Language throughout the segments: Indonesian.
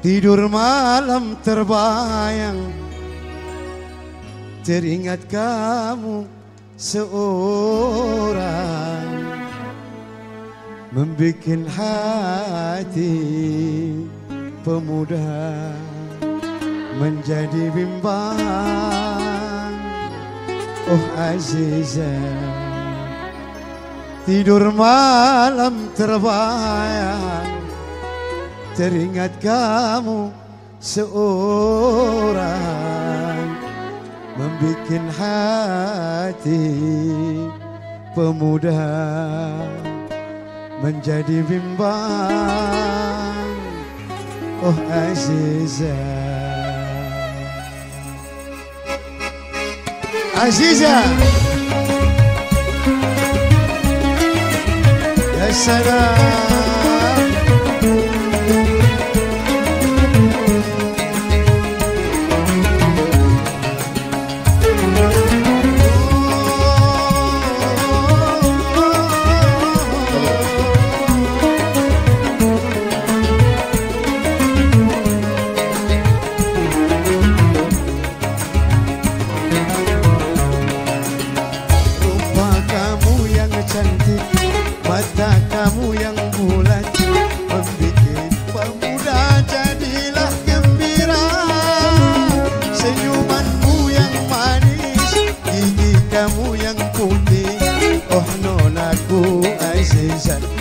Tidur malam terbayang. Teringat kamu seorang. Membikin hati pemuda. Menjadi bimbang. Oh Azizah Tidur malam terbayang Teringat kamu seorang Membikin hati pemuda Menjadi bimbang. Oh Aziza. Aziza. Ya salam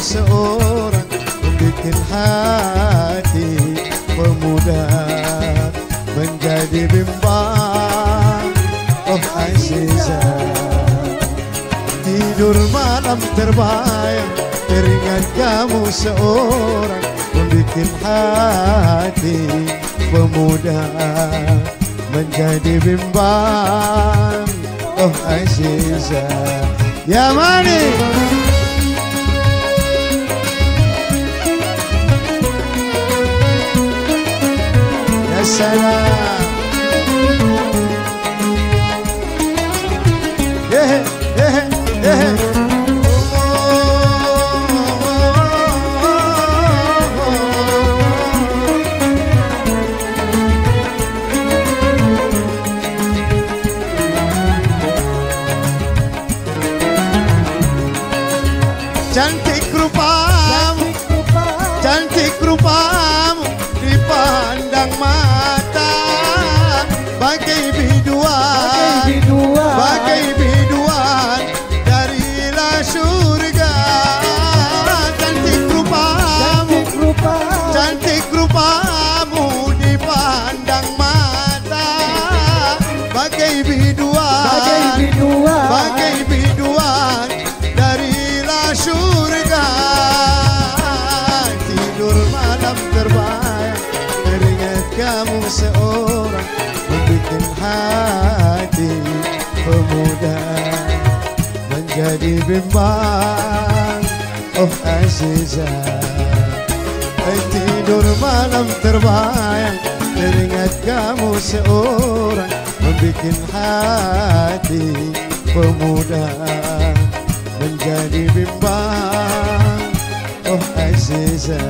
seorang Membikin hati pemuda Menjadi bimbang. Oh Azizah Tidur malam terbayang Teringat kamu seorang Membikin hati pemuda Menjadi bimbang. Oh Azizah Ya Mani Ya salam Yeah, yeah, yeah. Cantik rupamu, cantik seorang membikin hati pemuda menjadi bimbang Oh Azizah Tidur malam terbayang Teringat kamu seorang Membikin hati pemuda Menjadi bimbang Oh Aziza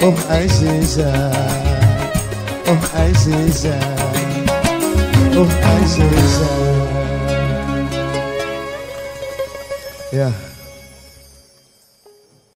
Oh Aziza Oh Aziza Oh Aziza Ya